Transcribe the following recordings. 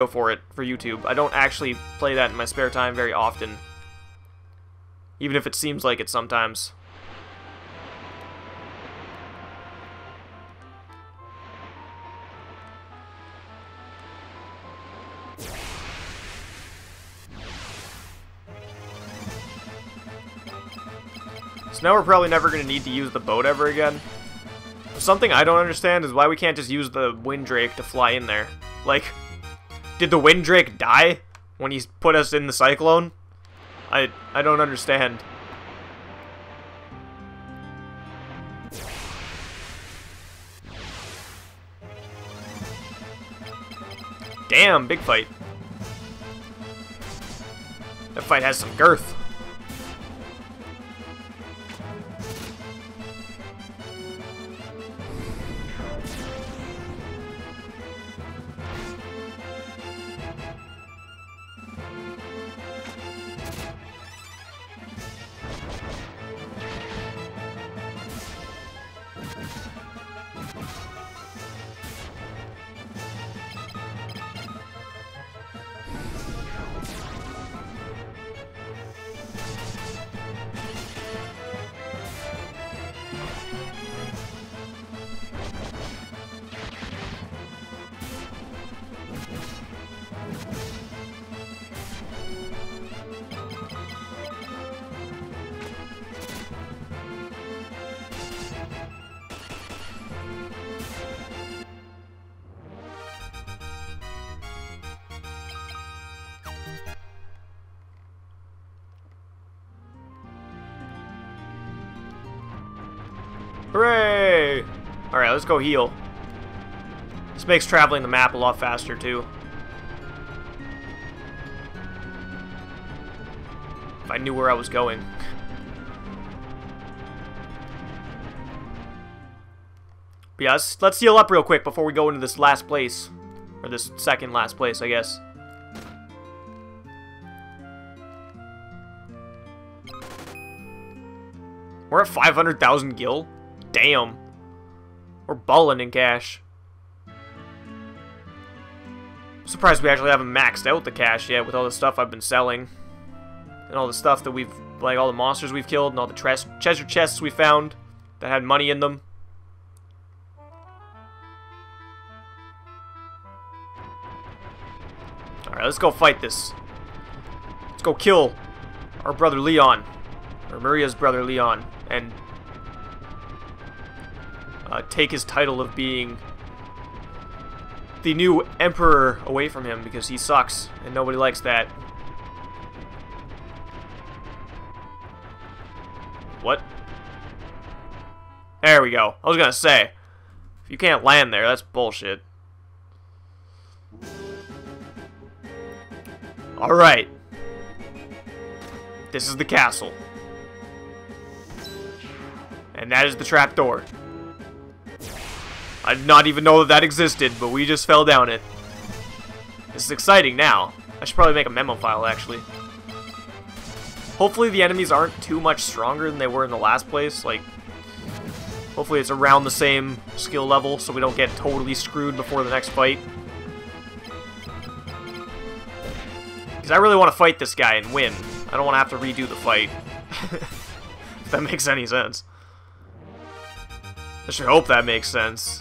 go for it for YouTube. I don't actually play that in my spare time very often. Even if it seems like it sometimes. So now we're probably never going to need to use the boat ever again. Something I don't understand is why we can't just use the Windrake to fly in there. Like, did the Windrake die when he put us in the Cyclone? I, I don't understand. Damn, big fight. That fight has some girth. Hooray! Alright, let's go heal. This makes traveling the map a lot faster, too. If I knew where I was going. But yeah, let's, let's heal up real quick before we go into this last place. Or this second last place, I guess. We're at 500,000 gil? Damn. We're balling in cash. I'm surprised we actually haven't maxed out the cash yet with all the stuff I've been selling. And all the stuff that we've, like all the monsters we've killed and all the treasure chests we found that had money in them. Alright, let's go fight this. Let's go kill our brother Leon. Or Maria's brother Leon. And uh, take his title of being the new emperor away from him because he sucks and nobody likes that. What? There we go. I was gonna say, if you can't land there, that's bullshit. Alright. This is the castle. And that is the trapdoor. I did not even know that that existed, but we just fell down it. This is exciting now. I should probably make a memo file, actually. Hopefully the enemies aren't too much stronger than they were in the last place. Like, hopefully it's around the same skill level so we don't get totally screwed before the next fight. Because I really want to fight this guy and win. I don't want to have to redo the fight. if that makes any sense. I should hope that makes sense.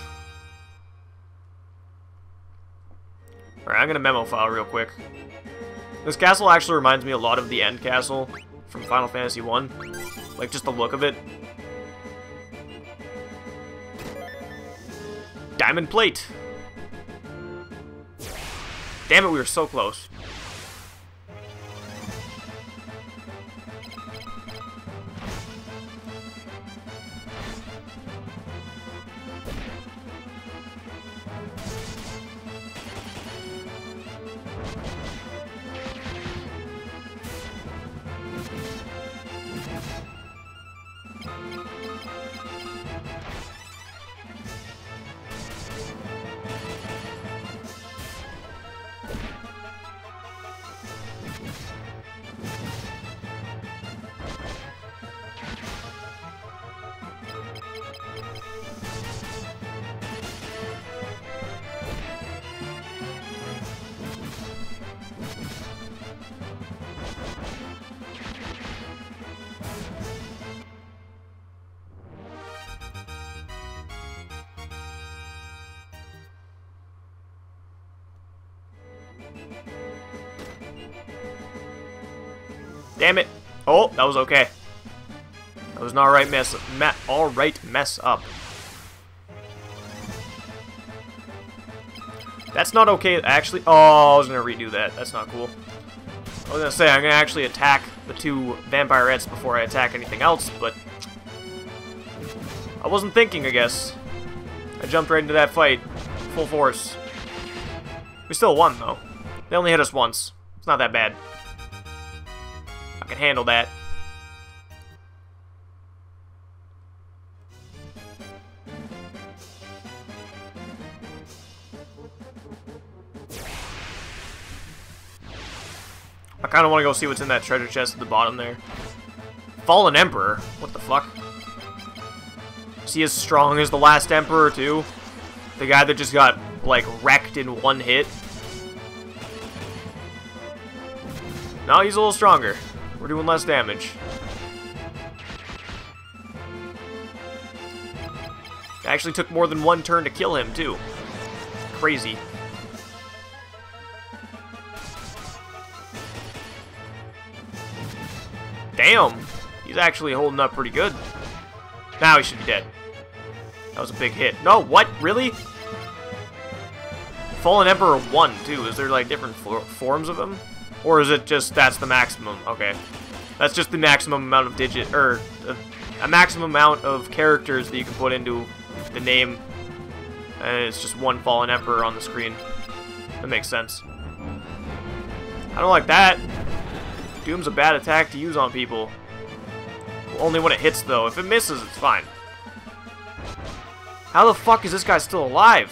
Alright, I'm gonna memo file real quick. This castle actually reminds me a lot of the end castle from Final Fantasy 1. Like, just the look of it. Diamond plate! Damn it, we were so close. Damn it. Oh, that was okay. That was an alright mess, me alright mess up. That's not okay, actually. Oh, I was gonna redo that. That's not cool. I was gonna say, I'm gonna actually attack the two vampirettes before I attack anything else, but... I wasn't thinking, I guess. I jumped right into that fight. Full force. We still won, though. They only hit us once. It's not that bad. Can handle that. I kind of want to go see what's in that treasure chest at the bottom there. Fallen Emperor? What the fuck? Is he as strong as the last Emperor, too? The guy that just got, like, wrecked in one hit? No, he's a little stronger. We're doing less damage. Actually took more than one turn to kill him, too. Crazy. Damn! He's actually holding up pretty good. Now he should be dead. That was a big hit. No, what? Really? Fallen Emperor 1, too. Is there, like, different forms of him? Or is it just that's the maximum? Okay. That's just the maximum amount of digit, or a, a maximum amount of characters that you can put into the name. And it's just one Fallen Emperor on the screen. That makes sense. I don't like that. Doom's a bad attack to use on people. Only when it hits, though. If it misses, it's fine. How the fuck is this guy still alive?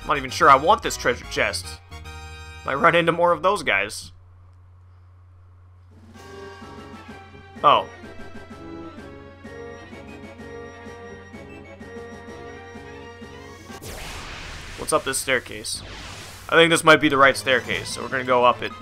I'm not even sure I want this treasure chest. Might run into more of those guys. Oh. What's up this staircase? I think this might be the right staircase, so we're gonna go up it.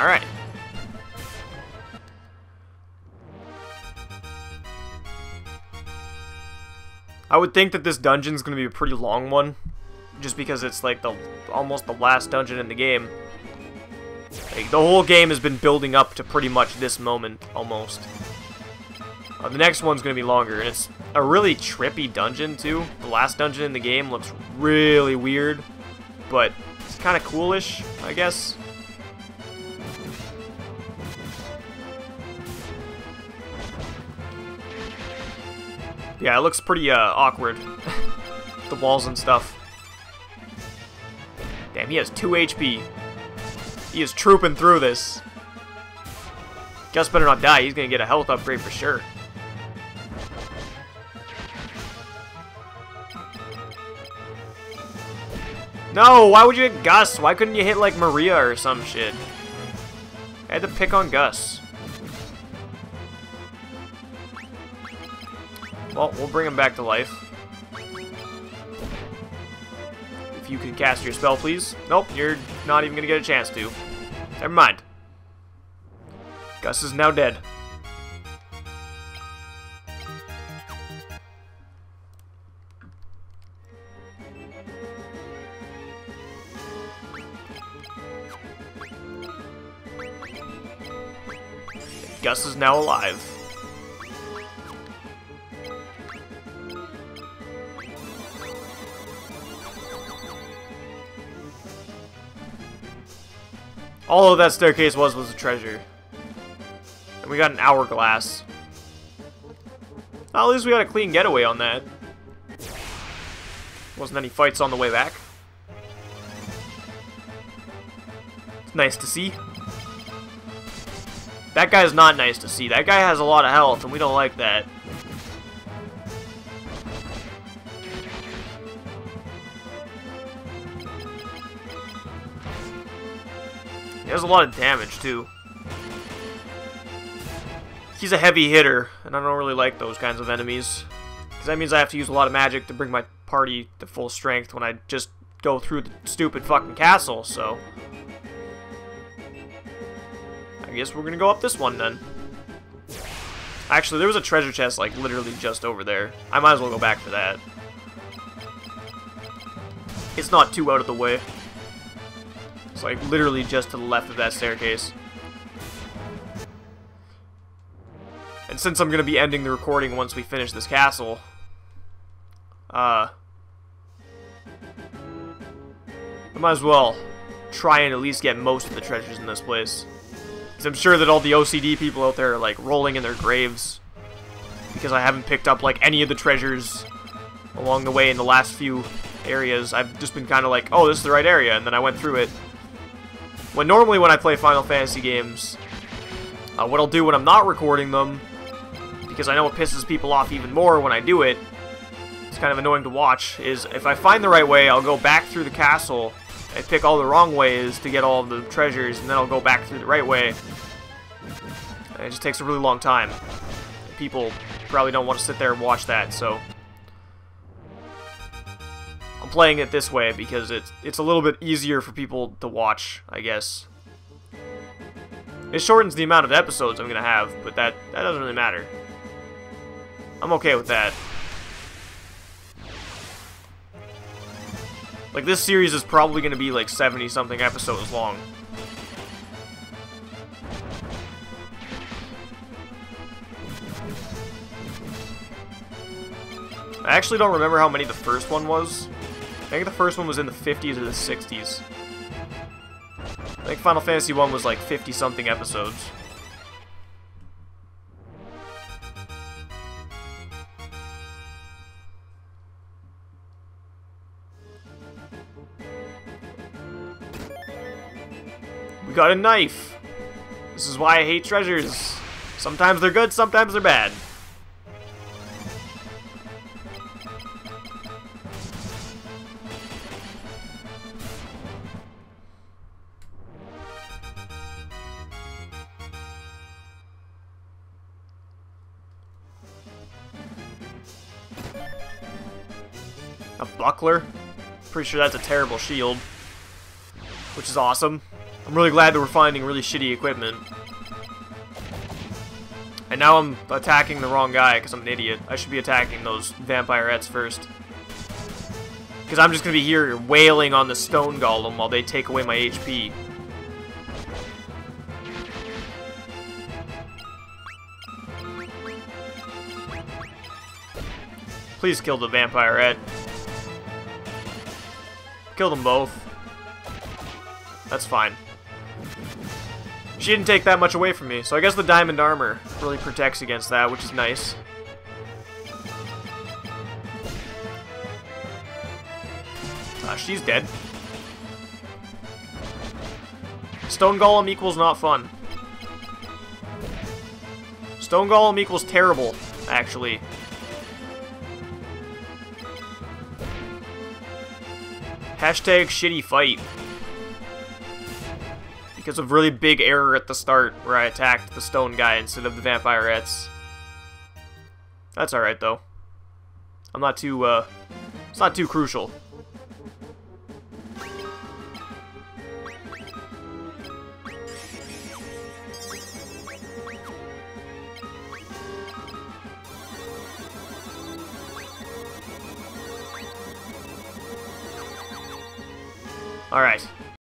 Alright. I would think that this dungeon's going to be a pretty long one, just because it's like the almost the last dungeon in the game. Like, the whole game has been building up to pretty much this moment, almost. Uh, the next one's going to be longer, and it's a really trippy dungeon, too. The last dungeon in the game looks really weird, but it's kind of coolish, I guess. Yeah, it looks pretty uh, awkward. the walls and stuff. Damn, he has 2 HP. He is trooping through this. Gus better not die. He's going to get a health upgrade for sure. No, why would you hit Gus? Why couldn't you hit, like, Maria or some shit? I had to pick on Gus. Well, we'll bring him back to life. If you can cast your spell, please. Nope, you're not even going to get a chance to. Never mind. Gus is now dead. Gus is now alive. All of that staircase was was a treasure. And we got an hourglass. Well, at least we got a clean getaway on that. Wasn't any fights on the way back. It's nice to see. That guy's not nice to see. That guy has a lot of health, and we don't like that. Has a lot of damage, too. He's a heavy hitter, and I don't really like those kinds of enemies. Because that means I have to use a lot of magic to bring my party to full strength when I just go through the stupid fucking castle, so... I guess we're gonna go up this one then. Actually, there was a treasure chest, like, literally just over there. I might as well go back for that. It's not too out of the way. It's like literally just to the left of that staircase. And since I'm going to be ending the recording once we finish this castle, uh, I might as well try and at least get most of the treasures in this place. Because I'm sure that all the OCD people out there are, like, rolling in their graves. Because I haven't picked up, like, any of the treasures along the way in the last few areas. I've just been kind of like, oh, this is the right area, and then I went through it. When normally when I play Final Fantasy games, uh, what I'll do when I'm not recording them, because I know it pisses people off even more when I do it, it's kind of annoying to watch, is if I find the right way, I'll go back through the castle and pick all the wrong ways to get all the treasures, and then I'll go back through the right way. And it just takes a really long time. People probably don't want to sit there and watch that, so... Playing it this way because it's, it's a little bit easier for people to watch, I guess. It shortens the amount of episodes I'm going to have, but that, that doesn't really matter. I'm okay with that. Like, this series is probably going to be like 70-something episodes long. I actually don't remember how many the first one was. I think the first one was in the 50s or the 60s. I think Final Fantasy 1 was like 50-something episodes. We got a knife! This is why I hate treasures. Sometimes they're good, sometimes they're bad. Buckler? Pretty sure that's a terrible shield. Which is awesome. I'm really glad that we're finding really shitty equipment. And now I'm attacking the wrong guy because I'm an idiot. I should be attacking those vampirettes first. Because I'm just going to be here wailing on the stone golem while they take away my HP. Please kill the vampirette. Kill them both. That's fine. She didn't take that much away from me, so I guess the diamond armor really protects against that, which is nice. Ah, she's dead. Stone Golem equals not fun. Stone Golem equals terrible, actually. Hashtag shitty fight. Because of really big error at the start where I attacked the stone guy instead of the vampirettes. That's alright though. I'm not too, uh, it's not too crucial. Alright.